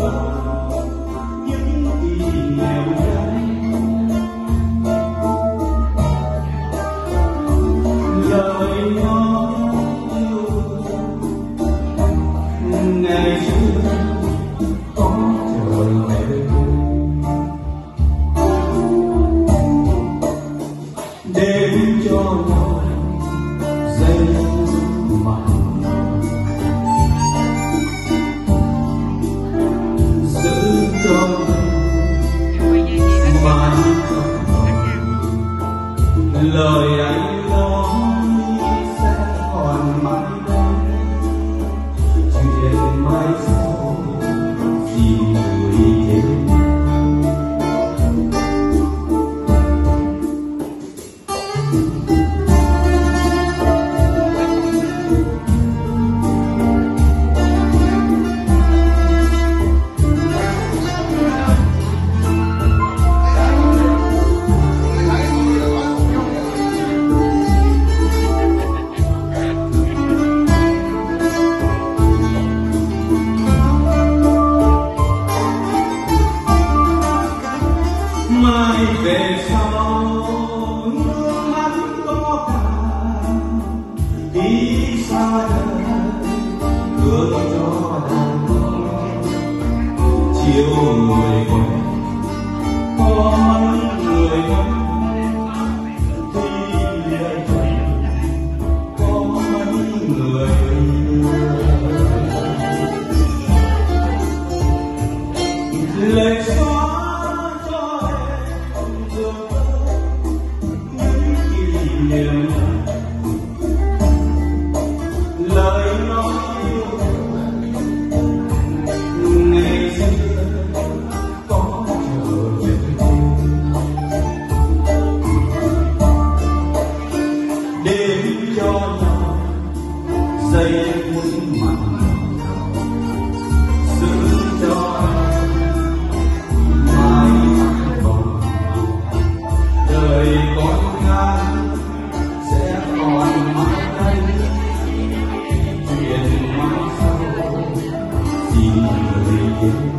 Oh. Mai về sau xa gửi cho đàn chiều người quen có mấy người quen Let's 음